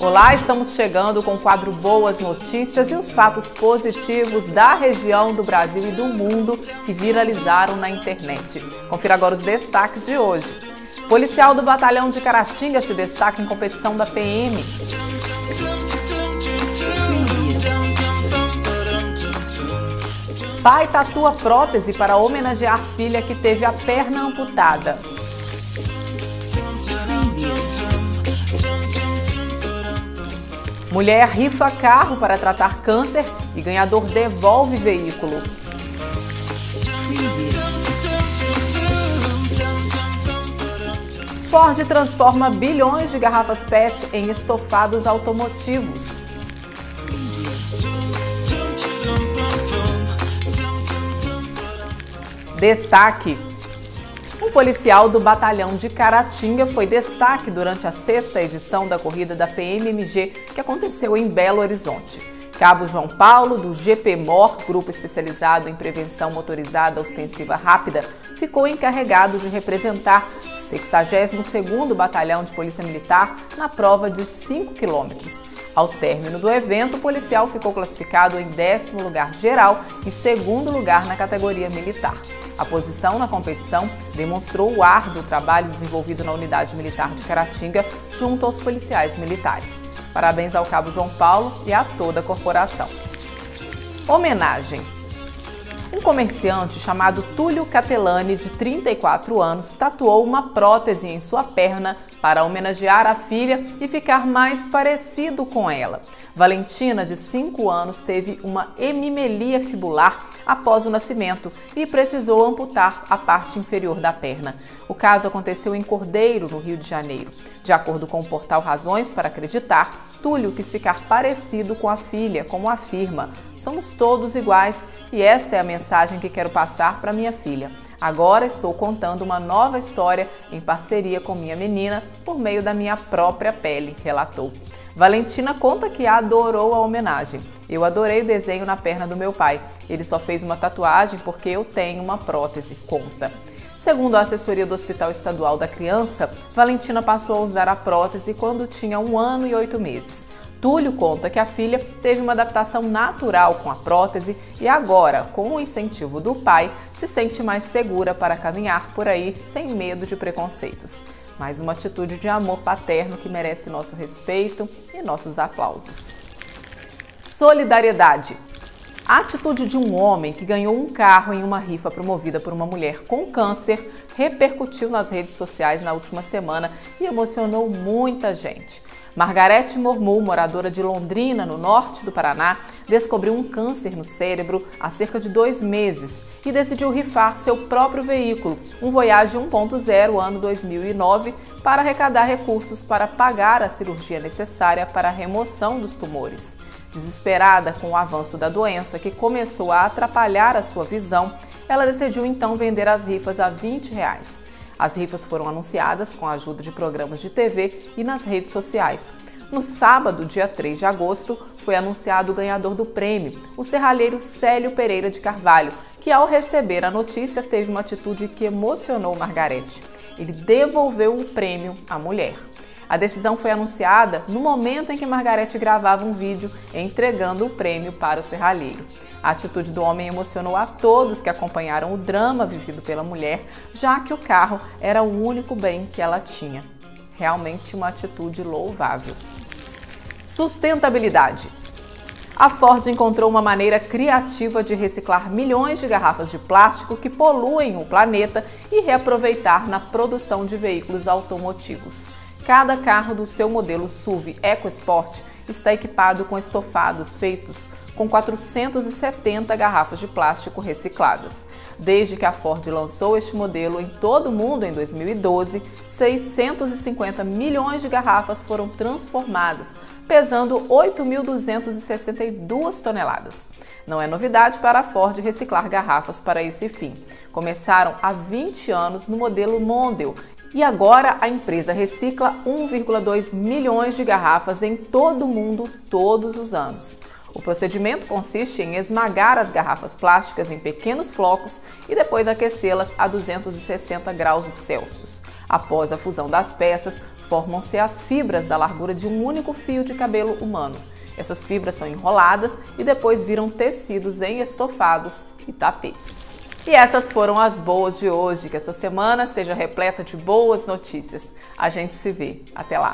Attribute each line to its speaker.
Speaker 1: Olá, estamos chegando com o quadro Boas Notícias e os fatos positivos da região do Brasil e do mundo que viralizaram na internet. Confira agora os destaques de hoje. Policial do Batalhão de Caratinga se destaca em competição da PM. Pai tatua prótese para homenagear filha que teve a perna amputada. Mulher rifa carro para tratar câncer e ganhador devolve veículo. Ford transforma bilhões de garrafas PET em estofados automotivos. Destaque: um policial do batalhão de Caratinga foi destaque durante a sexta edição da corrida da PMMG que aconteceu em Belo Horizonte. Cabo João Paulo, do GPMOR, Grupo Especializado em Prevenção Motorizada Ostensiva Rápida, ficou encarregado de representar o 62º Batalhão de Polícia Militar na prova de 5 quilômetros. Ao término do evento, o policial ficou classificado em décimo lugar geral e segundo lugar na categoria militar. A posição na competição demonstrou o árduo trabalho desenvolvido na unidade militar de Caratinga junto aos policiais militares. Parabéns ao Cabo João Paulo e a toda a corporação. Homenagem. Um comerciante chamado Túlio Catelani, de 34 anos, tatuou uma prótese em sua perna para homenagear a filha e ficar mais parecido com ela. Valentina, de 5 anos, teve uma hemimelia fibular após o nascimento e precisou amputar a parte inferior da perna. O caso aconteceu em Cordeiro, no Rio de Janeiro. De acordo com o portal Razões para Acreditar, Túlio quis ficar parecido com a filha, como afirma. Somos todos iguais e esta é a mensagem que quero passar para minha filha. Agora estou contando uma nova história em parceria com minha menina por meio da minha própria pele, relatou. Valentina conta que adorou a homenagem. Eu adorei o desenho na perna do meu pai. Ele só fez uma tatuagem porque eu tenho uma prótese, conta. Segundo a assessoria do Hospital Estadual da Criança, Valentina passou a usar a prótese quando tinha um ano e oito meses. Túlio conta que a filha teve uma adaptação natural com a prótese e agora, com o incentivo do pai, se sente mais segura para caminhar por aí sem medo de preconceitos. Mais uma atitude de amor paterno que merece nosso respeito e nossos aplausos. Solidariedade. A atitude de um homem que ganhou um carro em uma rifa promovida por uma mulher com câncer repercutiu nas redes sociais na última semana e emocionou muita gente. Margarete Mormu, moradora de Londrina, no norte do Paraná, descobriu um câncer no cérebro há cerca de dois meses e decidiu rifar seu próprio veículo, um Voyage 1.0 ano 2009, para arrecadar recursos para pagar a cirurgia necessária para a remoção dos tumores. Desesperada com o avanço da doença que começou a atrapalhar a sua visão, ela decidiu então vender as rifas a 20 reais. As rifas foram anunciadas com a ajuda de programas de TV e nas redes sociais. No sábado, dia 3 de agosto, foi anunciado o ganhador do prêmio, o serralheiro Célio Pereira de Carvalho, que ao receber a notícia teve uma atitude que emocionou Margarete. Ele devolveu o prêmio à mulher. A decisão foi anunciada no momento em que Margarete gravava um vídeo entregando o prêmio para o serralheiro. A atitude do homem emocionou a todos que acompanharam o drama vivido pela mulher, já que o carro era o único bem que ela tinha. Realmente uma atitude louvável. Sustentabilidade. A Ford encontrou uma maneira criativa de reciclar milhões de garrafas de plástico que poluem o planeta e reaproveitar na produção de veículos automotivos. Cada carro do seu modelo SUV EcoSport está equipado com estofados feitos com 470 garrafas de plástico recicladas. Desde que a Ford lançou este modelo em todo o mundo em 2012, 650 milhões de garrafas foram transformadas, pesando 8.262 toneladas. Não é novidade para a Ford reciclar garrafas para esse fim. Começaram há 20 anos no modelo Mondeo e agora a empresa recicla 1,2 milhões de garrafas em todo o mundo todos os anos. O procedimento consiste em esmagar as garrafas plásticas em pequenos flocos e depois aquecê-las a 260 graus Celsius. Após a fusão das peças, formam-se as fibras da largura de um único fio de cabelo humano. Essas fibras são enroladas e depois viram tecidos em estofados e tapetes. E essas foram as boas de hoje. Que a sua semana seja repleta de boas notícias. A gente se vê. Até lá!